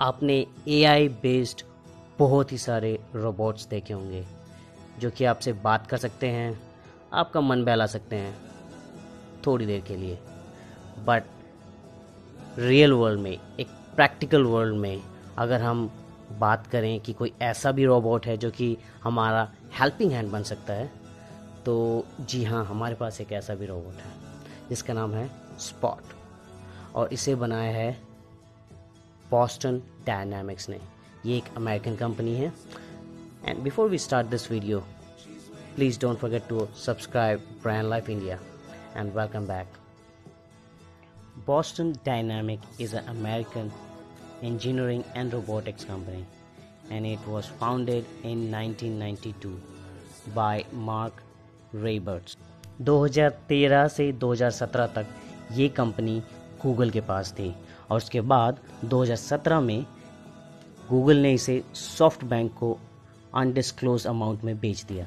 आपने AI based बहुत ही सारे रोबोट्स देखे होंगे, जो कि आपसे बात कर सकते हैं, आपका मन बहला सकते हैं, थोड़ी देर के लिए। बट रियल वर्ल्ड में, एक प्रैक्टिकल वर्ल्ड में, अगर हम बात करें कि कोई ऐसा भी रोबोट है जो कि हमारा हेल्पिंग हैंड बन सकता है तो जी हाँ हमारे पास एक ऐसा भी रोबोट है, जिसका नाम है स्पॉट और इसे बनाया है बॉस्टन डायनामिक्स ने। ये एक अमेरिकन कंपनी है। And before we start this video please don't forget to subscribe brand life India and welcome back Boston Dynamic is an American engineering and robotics company, and it was founded in 1992 by Mark Rayberts. 2013 से 2017 तक ये company Google के पास थी। और उसके बाद 2017 में Google ने इसे सॉफ्ट बैंक को अनडिस्क्लोज अमाउंट में बेच दिया।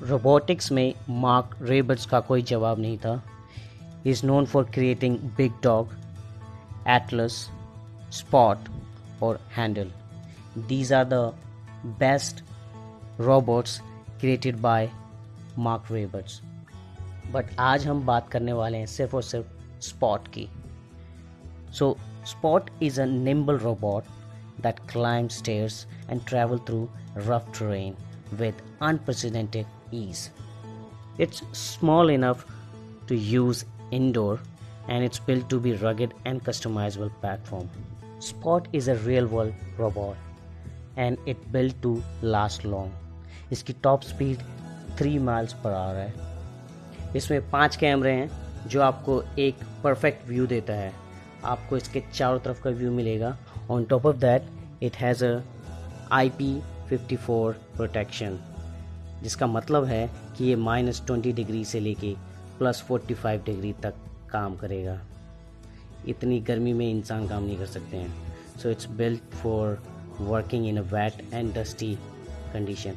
रोबोटिक्स में मार्क रेबर्ट्स का कोई जवाब नहीं था। Is known for creating Big Dog Atlas Spot और Handle these are the best robots created by Marc Raibert's but आज हम बात करने वाले हैं सिर्फ़ और सिर्फ़ Spot key. So Spot is a nimble robot that climbs stairs and travel through rough terrain with unprecedented ease. It's small enough to use indoor and it's built to be rugged and customizable platform. Spot is a real world robot and it built to last long. इसकी top speed 3 miles per hour है इसमें पाँच कैमरे हैं जो आपको एक perfect view देता है आपको इसके चारों तरफ़ का व्यू मिलेगा. On top of that it has a I P fifty four protection जिसका मतलब है कि ये माइनस ट्वेंटी डिग्री से लेके प्लस फोर्टी फाइव डिग्री तक काम करेगा. इतनी गर्मी में इंसान काम नहीं कर सकते हैं. So it's built for working in a wet and dusty condition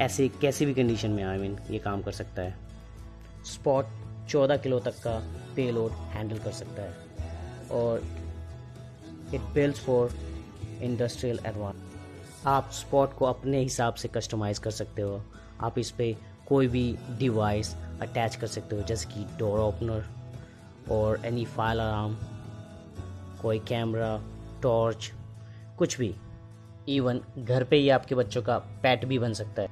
ऐसे कैसी भी कंडीशन में आई मीन ये काम कर सकता है. स्पॉट चौदह किलो तक का पे लोड हैंडल कर सकता है. और it builds for industrial advance आप स्पॉट को अपने हिसाब से कस्टमाइज़ कर सकते हो। आप इस पर कोई भी डिवाइस अटैच कर सकते हो, जैसे कि डोर ओपनर और एनी फ़ाइल अलार्म कोई कैमरा टॉर्च कुछ भी। इवन घर पे ही आपके बच्चों का पैट भी बन सकता है।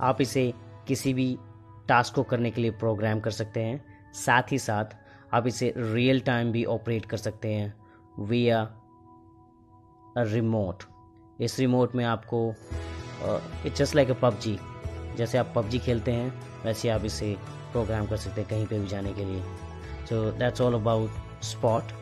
आप इसे किसी भी टास्क को करने के लिए प्रोग्राम कर सकते हैं। साथ ही साथ आप इसे रियल टाइम भी ऑपरेट कर सकते हैं विया रिमोट इस रिमोट में आपको it's just like a PUBG जैसे आप पबजी खेलते हैं, वैसे आप इसे प्रोग्राम कर सकते हैं कहीं पे भी जाने के लिए. So that's all about Spot